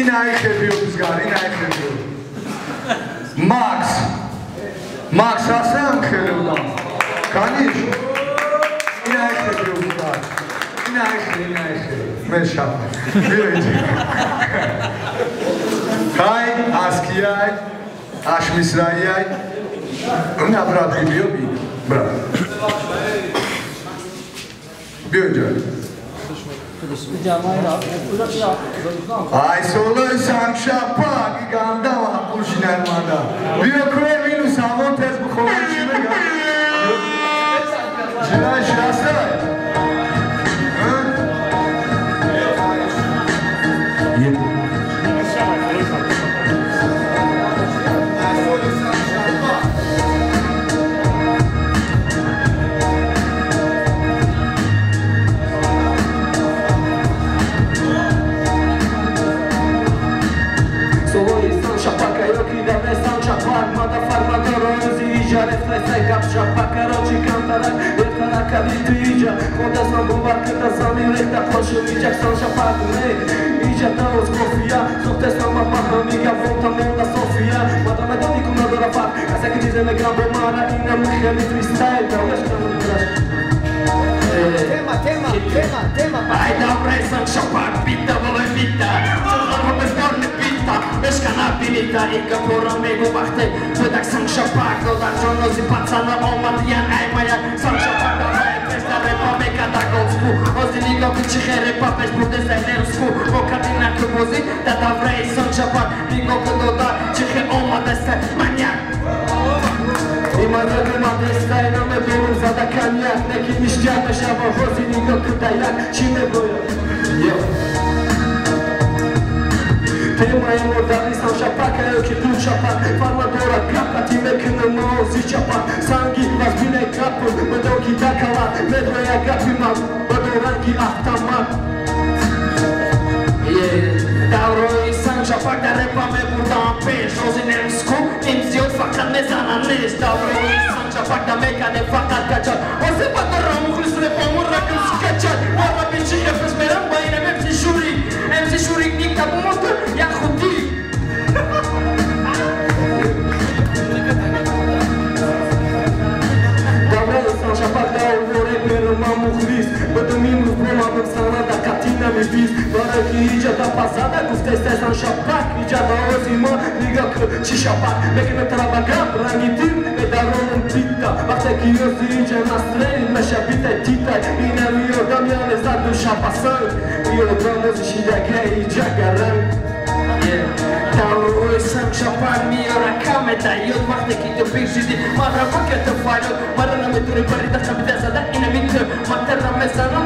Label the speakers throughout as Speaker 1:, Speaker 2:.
Speaker 1: ინაიხებიობის გარ, ინაიხებიობი. მაქს. მაქს ასე ამხელებდა. განიშ.
Speaker 2: ინაიხებიობის გარ. ინაიხე, ინაიხე. მე შავი. ვირეჯი. აი, ასკიაი, აშმისრაიაი. უნდა ბრაბიბიობი. ბრაბ. ბიოჯარი. Այսօր շամշապա գիգանդա հապուշին արմանդա։ Բյոքրել մինուս համոն տես բխորիշ τα σαμίρε, τα χωσουλίτια, σαν σαπάτουνε. Ήγια τα οσκοφία, σοφτέ τα μαπάχα, μη για φόρτα με τα σοφία. Μα τα μετά
Speaker 3: δικού να τώρα πα,
Speaker 2: κάθε κρίζε με κάμπο μάρα, είναι μου χέρι τριστά, τα μου κρέα. Τέμα, τέμα, τέμα, τέμα. Πάει τα βρέσαν σαπάτ, πίτα, βολεμίτα. Τα ρίκα πόρα με γομπαχτέ Πέταξαν σαπάκ, όταν ζωνόζει πάτσα репа мека да голску Ози нига бичи хере папеш Буде се неруску Окати на кубози Да добре, сан шапак Ниго кудода Чихе омад есте Маньяк Има да има деска и наме белум за да канјак Неки ништјак мешава хози ниго кута јак Чиме боја Тема е модерни сам шапак, ео ки ту шапак Фарма дора капа, ти меки на мози чапак Санги, разбине капу, حاجاتنا بدراني احتمال Dar o să fac de repa me burda în peș O zi ne scu, în zi o fac ca me zananez Dar o să fac de me ca ne fac ca O să bătă rămâncul să Иҷа да озима нига ку чи шапак Мекиме траба гап ранги дил е давронум питта Вақте ки ёзи иҷа настрел меша бита титай Инами ёдам яне заду шапасан Ёдам ози шидаге иҷа гаранг Таврои сан шапак миёра камета Ёд вақте ки ту пишиди Мара боке ту файло Мара наметуни бари да хабида зада Инами ту Матера мезанам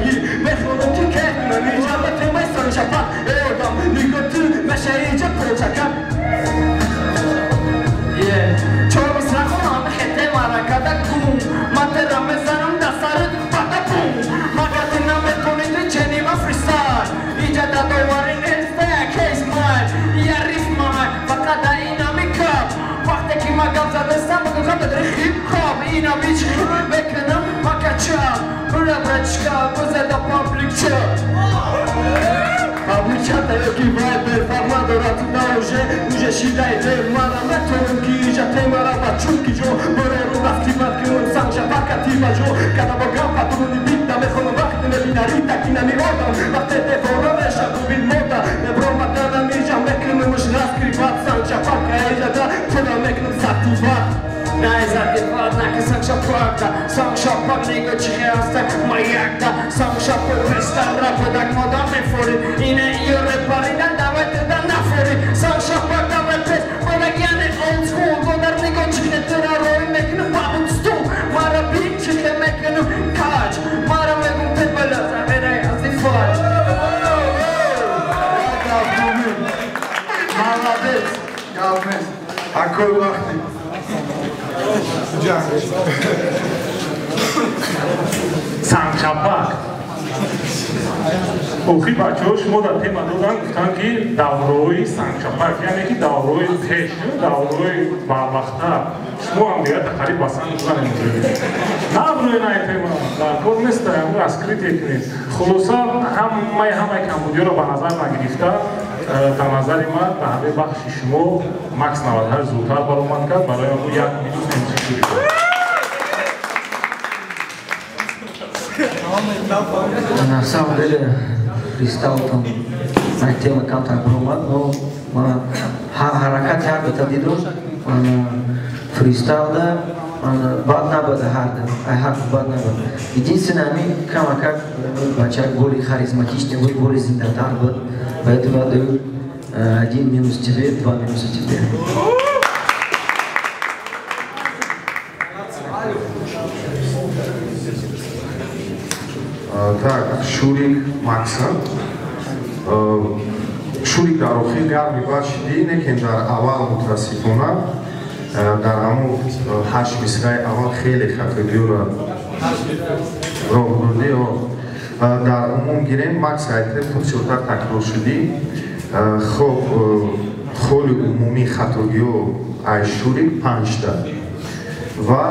Speaker 2: Seigneur. Mais бузеда паблик чап Паблик чата ёки вайбер фарма дора туда уже Уже кешидай ле мара метоним ки ижа темара ба чунки ҷо бореру рафти мадкион санча бакати ба ҷо када бо гапа дуруни бита мехонам вақти мебинари такинами одам вақте девора меша бубин мода небромаданам ижа мекунумш раскриват санча бака Sancho płacza, Sancho podnego ci jazda Moja akta, Sancho popesta Rapu tak modamy fury Inne i jury pary nadawać da na fury Sancho płakawe pes Polegiany on z gół Godarny godziny tyra rojmy Gnu pawód stół Mara pinczy te meknu kać Mara megu pepela Zawieraj azy
Speaker 1: płacz Malabec Yavrum Akıl
Speaker 4: санчапак охи бачаҳо шумо дар тема додан гуфтан ки даврои санчапак яъне ки даврои пеш даврои бавақта шумо ҳам дигар тақариб ба сан кунан наброи на тема дар кор неста ям раскритие кунед хулоса ҳамаи ҳамаи камбудиёро ба назар нагирифта дар назари ман ба ҳаме бахши шумо макс 98 зудтар баромад кард. Барои мо як минут эмчишури
Speaker 3: На самом деле, фристайл там, на тема камтан промат, но мана ҳаракат ҳарбата дидум, мана фристайлда мана бад набода ҳардам ҳақу бад набода единственно ҳамин камакак бача голи харизматичный буд голи зиндатар буд поэтому я даю один минус тебе два минуса тебе
Speaker 1: так шурик максат э, шурик дарохи гарми бад шидӣ не кен дар аввал мутаассифона გამო ჰაშმის რაი ავან ხელი ხათე დიურა რომნი ო. და უმგირემ მაქს აიტერ ფუჩოთა ტაკროშვილი ხო ხოლი უმუმი ხათოგიო აი შური 5 და. ვა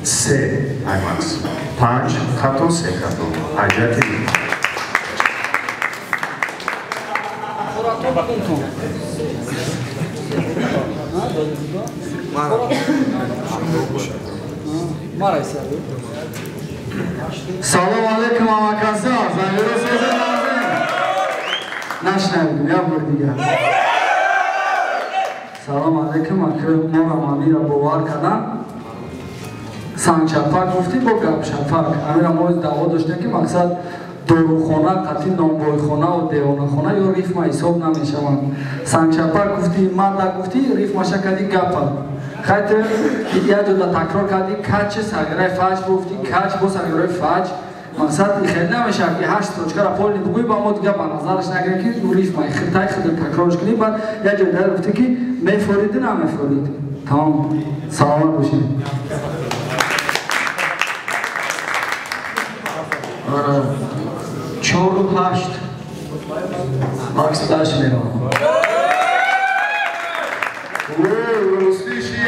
Speaker 1: სე აი მაქს. 5 ხათო სე ხათო. აი ჯატი ხორატო კუნტო
Speaker 5: салом алейкум амакаса зангиро соза назин нашнавидим як бор дигар. Салом алейкум мора мамира бовар кардам. Санчапак гуфтӣ бо гапшапак. Амира мо даъво доштем ки мақсад дорухона қатъи номбойхонаву девонахона ё рифма ҳисоб намешаванд санчапак гуфтӣ мада гуфтӣ рифмаша кади гапа хайте яҷода такрор карди качи сагираи фаҷ гуфтӣ кач бо сагираи фаҷ? Мақсад хел намешавад ки ҳашт строчкара полни бугӯй ба мо дига ба назараш нагирем ки рифма тай худ такрорш кунӣ баъд яҷода гуфтӣ ки мефориди намефорид тамом саломат бошед
Speaker 3: чору ҳашт. Макс даш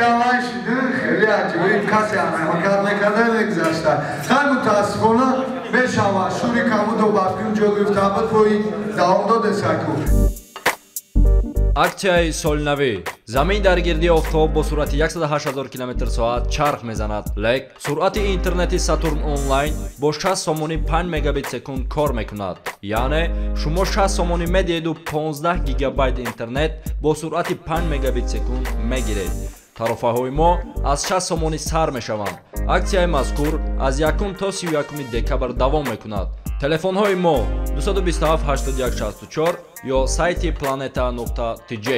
Speaker 3: мерам
Speaker 1: рустиши ялай шиды хеле аҷиб касе ҳамакат мекарда мегзашта хай мутаассифона мешава шури камудо баки унҷо гирифта бипои давом додесаку
Speaker 6: аксияи солнавӣ замин дар гирди офтоб бо суръати 108 0 км/соат чарх мезанад лек суръати интернети сатурн онлайн бо 6 сомонӣ 5 мегабит секунд кор мекунад яъне шумо 6 сомонӣ медиҳеду 15 гигабайт интернет бо суръати 5 мегабит секунд мегиред тарофаҳои мо аз 6 сомонӣ сар мешаванд. Аксияи мазкур аз 1 то 31 декабр давом мекунад. Телефонҳои мо 2278164 ё сайти planeta.tj